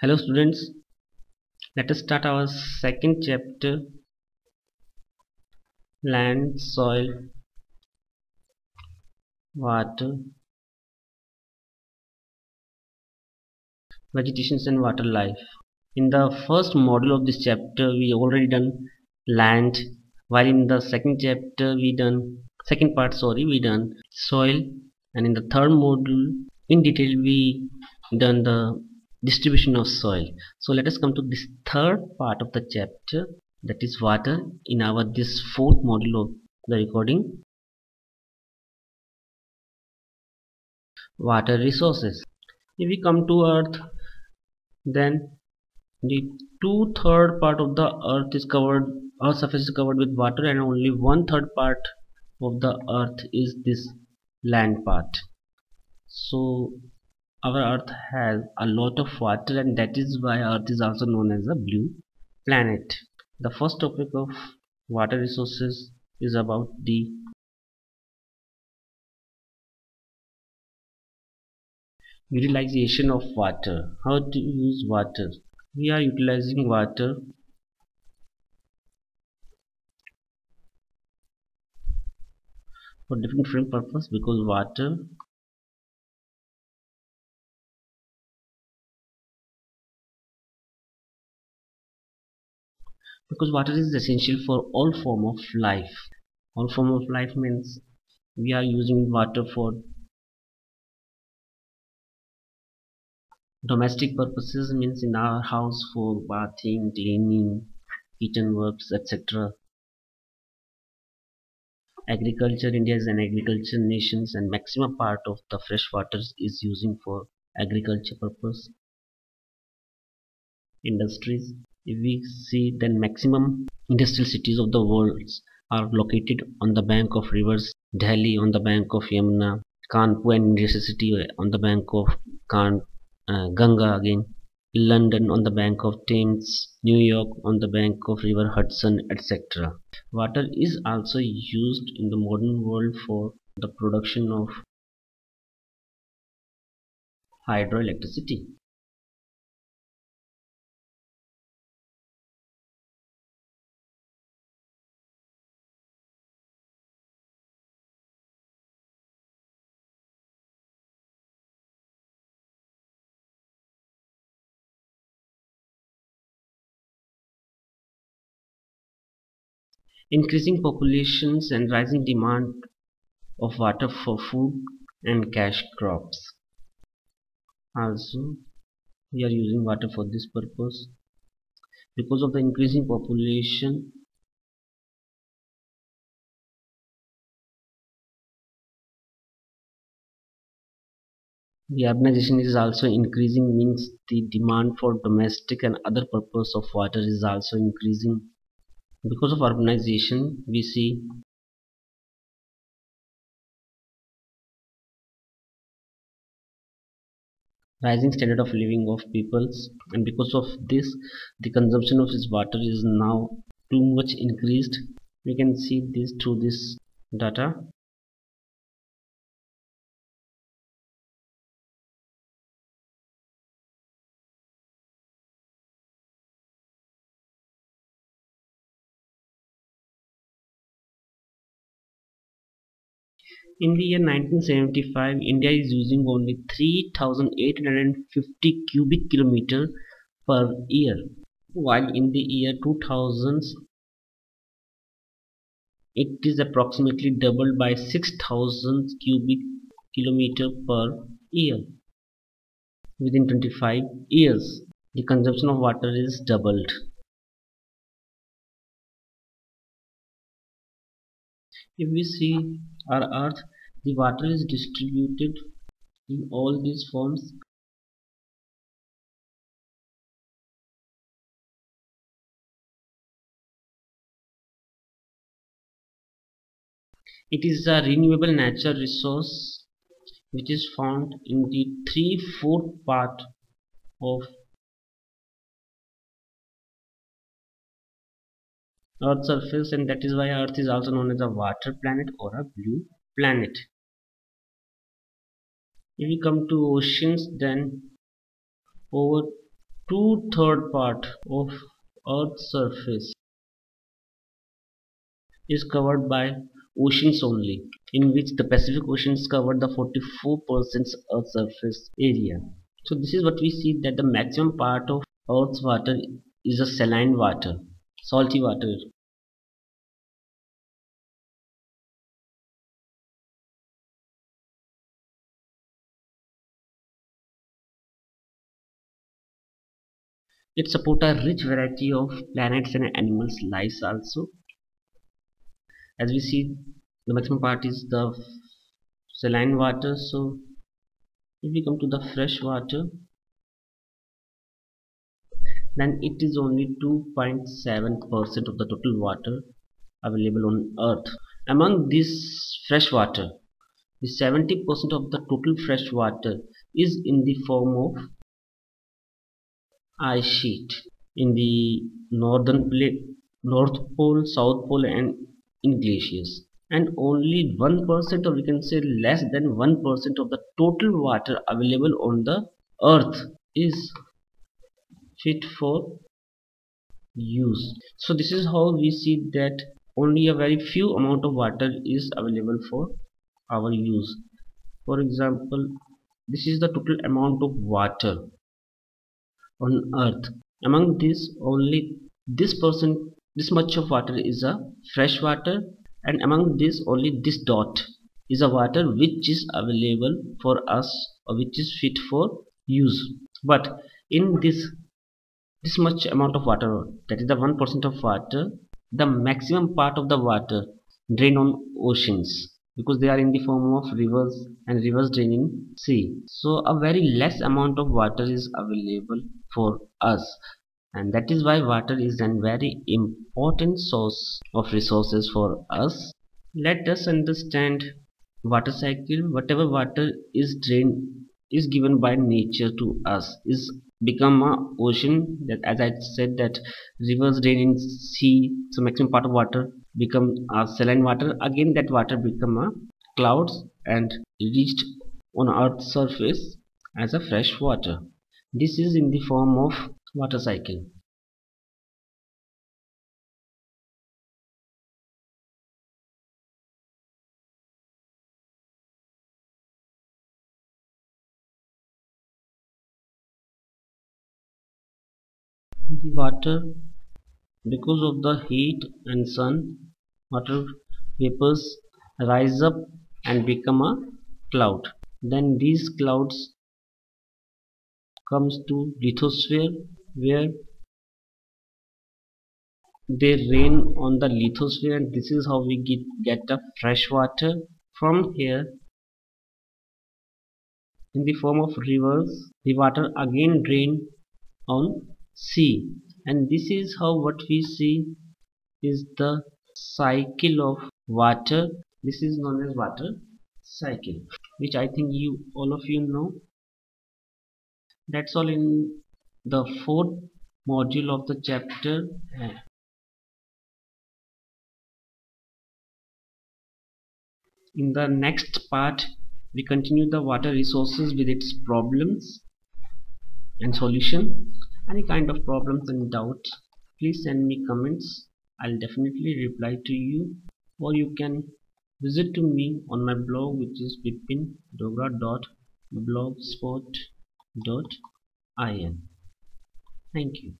Hello students, let us start our second chapter land, soil, water, vegetations and water life. In the first module of this chapter we already done land while in the second chapter we done second part sorry we done soil and in the third module in detail we done the distribution of soil. So let us come to this third part of the chapter that is water in our this fourth module of the recording. Water resources. If we come to earth then the two-third part of the earth is covered earth surface is covered with water and only one-third part of the earth is this land part. So our earth has a lot of water and that is why earth is also known as a blue planet. The first topic of water resources is about the utilization of water. How to use water? We are utilizing water for different different purpose because water because water is essential for all form of life. All form of life means we are using water for domestic purposes means in our house for bathing cleaning kitchen works etc agriculture india is an agriculture nation and maximum part of the fresh water is using for agriculture purpose. Industries if we see then maximum industrial cities of the world are located on the bank of rivers delhi on the bank of yamuna kanpur and industrial city on the bank of Kan, uh, ganga again london on the bank of thames new york on the bank of river hudson etc water is also used in the modern world for the production of hydroelectricity increasing populations and rising demand of water for food and cash crops. Also we are using water for this purpose. Because of the increasing population the urbanization is also increasing means the demand for domestic and other purpose of water is also increasing because of urbanization we see rising standard of living of peoples. And because of this the consumption of this water is now too much increased. We can see this through this data In the year 1975, India is using only 3,850 cubic kilometer per year, while in the year 2000 it is approximately doubled by 6,000 cubic kilometer per year. Within 25 years, the consumption of water is doubled. If we see our earth the water is distributed in all these forms. It is a renewable natural resource which is found in the three-fourth part of earth's surface and that is why earth is also known as a water planet or a blue planet if we come to oceans then over two-third part of Earth's surface is covered by oceans only, in which the Pacific Oceans cover the 44% Earth's surface area. So this is what we see that the maximum part of Earth's water is a saline water, salty water. It supports a rich variety of planets and animals' lives also. As we see, the maximum part is the saline water. So, if we come to the fresh water, then it is only 2.7% of the total water available on earth. Among this fresh water the 70% of the total fresh water is in the form of ice sheet in the northern plate north pole south pole and in glaciers. And only 1% or we can say less than 1% of the total water available on the earth is fit for use. So this is how we see that only a very few amount of water is available for our use. For example this is the total amount of water on earth. Among this only this person this much of water is a fresh water and among this only this dot is a water which is available for us or which is fit for use. But in this this much amount of water that is the 1% of water the maximum part of the water drain on oceans because they are in the form of rivers and rivers draining sea. So a very less amount of water is available for us and that is why water is a very important source of resources for us. Let us understand water cycle. Whatever water is drained is given by nature to us is become a ocean that as i said that rivers drain in sea so maximum part of water become a saline water. Again that water become a clouds and reached on earth's surface as a fresh water. This is in the form of water cycle the water. Because of the heat and sun water vapors rise up and become a cloud. Then these clouds comes to lithosphere where they rain on the lithosphere and this is how we get, get the fresh water from here. In the form of rivers the water again drain on sea and this is how what we see is the cycle of water. This is known as water cycle which I think you all of you know. That's all in the fourth module of the chapter. In the next part we continue the water resources with its problems and solution any kind of problems and doubts please send me comments. I'll definitely reply to you. Or you can visit to me on my blog which is bipindogra.blogspot.in thank you